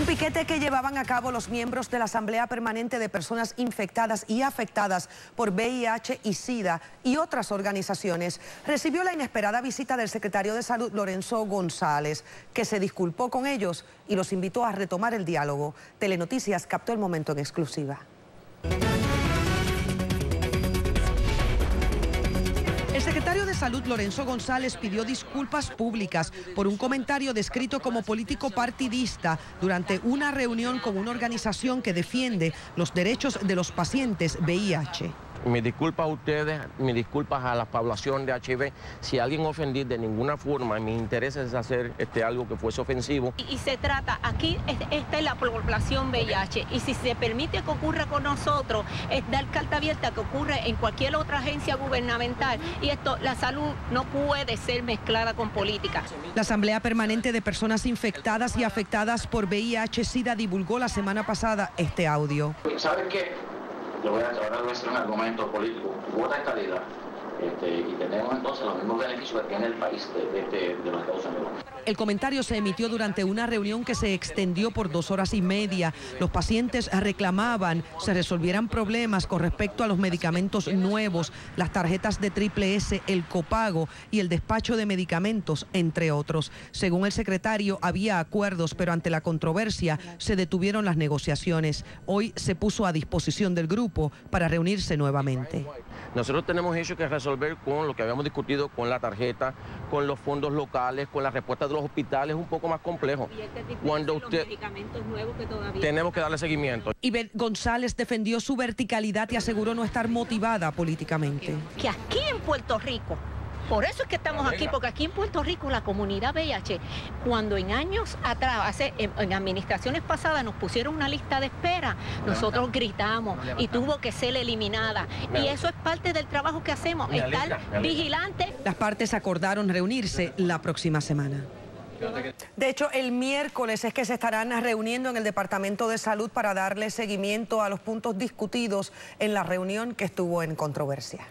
Un piquete que llevaban a cabo los miembros de la Asamblea Permanente de Personas Infectadas y Afectadas por VIH y SIDA y otras organizaciones recibió la inesperada visita del secretario de Salud Lorenzo González, que se disculpó con ellos y los invitó a retomar el diálogo. Telenoticias captó el momento en exclusiva. El secretario de Salud, Lorenzo González, pidió disculpas públicas por un comentario descrito como político partidista durante una reunión con una organización que defiende los derechos de los pacientes VIH. Mi disculpas a ustedes, mis disculpas a la población de HIV. Si alguien ofendió de ninguna forma, mi interés es hacer este, algo que fuese ofensivo. Y, se trata, aquí esta es la población VIH y si se permite que ocurra con nosotros, es dar carta abierta que ocurre en cualquier otra agencia gubernamental. Y esto, la salud no puede ser mezclada con política. La Asamblea Permanente de Personas Infectadas y Afectadas por VIH-Sida divulgó la semana pasada este audio. ¿Saben qué? Le voy a tratar de un argumento político, cuota de calidad, este, y tenemos entonces los mismos beneficios que tiene el país de, de, de Estados Unidos. El comentario se emitió durante una reunión que se extendió por dos horas y media. Los pacientes reclamaban se resolvieran problemas con respecto a los medicamentos nuevos, las tarjetas de triple S, el copago y el despacho de medicamentos, entre otros. Según el secretario, había acuerdos, pero ante la controversia se detuvieron las negociaciones. Hoy se puso a disposición del grupo para reunirse nuevamente. Nosotros tenemos eso que resolver con lo que habíamos discutido con la tarjeta, con los fondos locales, con la respuesta de los hospitales, un poco más complejo. ¿Y este tipo Cuando usted medicamentos nuevos que todavía tenemos que darle seguimiento. Ibel González defendió su verticalidad y aseguró no estar motivada políticamente. Que aquí en Puerto Rico por eso es que estamos aquí, porque aquí en Puerto Rico la comunidad VIH, cuando en años atrás, hace, en, administraciones pasadas nos pusieron una lista de espera, nosotros gritamos y tuvo que ser eliminada. Y eso es parte del trabajo que hacemos, estar vigilantes. Las partes acordaron reunirse la próxima semana. De hecho, el miércoles es que se estarán reuniendo en el Departamento de Salud para darle seguimiento a los puntos discutidos en la reunión que estuvo en controversia.